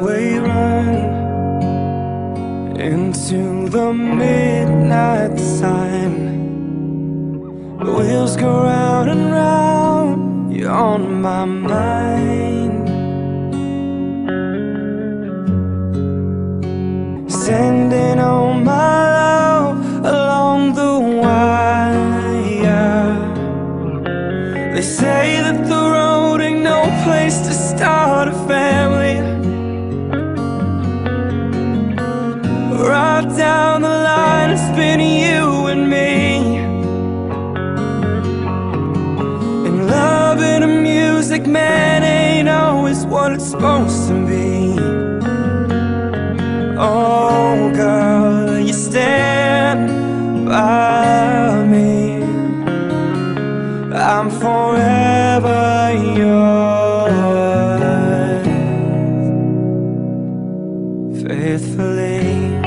we run into the midnight sun. The wheels go round and round, you're on my mind. Sending all my love along the wire. They say that the road ain't no place to Down the line, it's been you and me. And loving a music man ain't always what it's supposed to be. Oh, girl, you stand by me. I'm forever yours, faithfully.